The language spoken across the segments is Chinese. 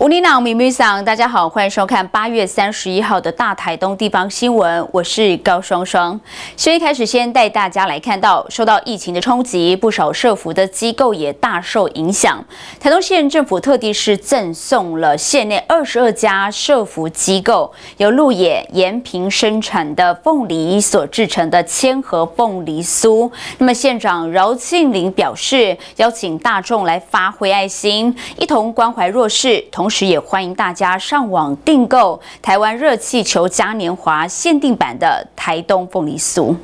吴丽娜、米米桑，大家好，欢迎收看八月三十一号的大台东地方新闻，我是高双双。先一开始，先带大家来看到，受到疫情的冲击，不少社服的机构也大受影响。台东县政府特地是赠送了县内二十二家社服机构由鹿野延平生产的凤梨所制成的千盒凤梨酥。那么县长饶庆林表示，邀请大众来发挥爱心，一同关怀弱势，同。同时也欢迎大家上网订购台湾热气球嘉年华限定版的台东凤梨酥。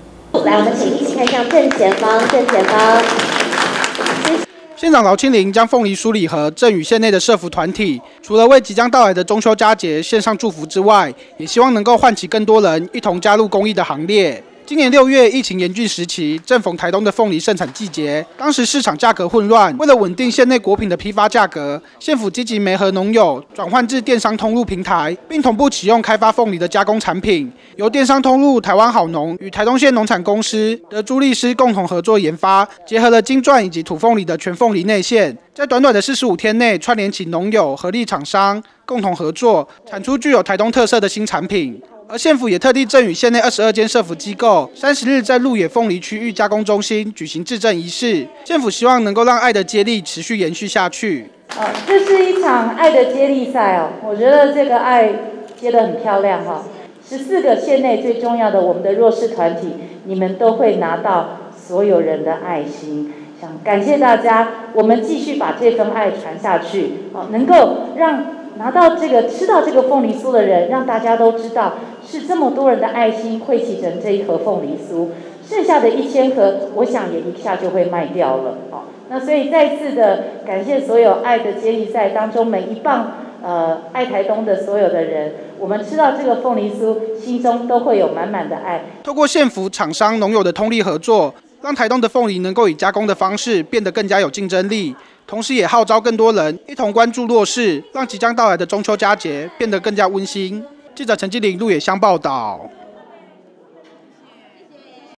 来，我们请一起看向正前方，正前方。县长劳清林将凤梨酥礼盒赠予县内的社福团体，除了为即将到来的中秋佳节献上祝福之外，也希望能够唤起更多人一同加入公益的行列。今年六月，疫情严峻时期，正逢台东的凤梨盛产季节。当时市场价格混乱，为了稳定县内果品的批发价格，县府积极媒合农友转换至电商通路平台，并同步启用开发凤梨的加工产品，由电商通路台湾好农与台东县农产公司德朱律师共同合作研发，结合了金钻以及土凤梨的全凤梨内馅，在短短的四十五天内串联起农友、合力厂商共同合作，产出具有台东特色的新产品。而县府也特地赠予县内二十二间社福机构，三十日在鹿野凤梨区域加工中心举行致赠仪式。县府希望能够让爱的接力持续延续下去。呃，这是一场爱的接力赛哦，我觉得这个爱接得很漂亮哈。十四个县内最重要的我们的弱势团体，你们都会拿到所有人的爱心。想感谢大家，我们继续把这份爱传下去，好，能够让拿到这个吃到这个凤梨酥的人，让大家都知道。是这么多人的爱心汇集成这一盒凤梨酥，剩下的一千盒，我想也一下就会卖掉了。哦，那所以再次的感谢所有爱的接力赛当中每一棒，呃，爱台东的所有的人，我们吃到这个凤梨酥，心中都会有满满的爱。透过县府、厂商、农友的通力合作，让台东的凤梨能够以加工的方式变得更加有竞争力，同时也号召更多人一同关注弱势，让即将到来的中秋佳节变得更加温馨。记者陈继林、路野乡报道。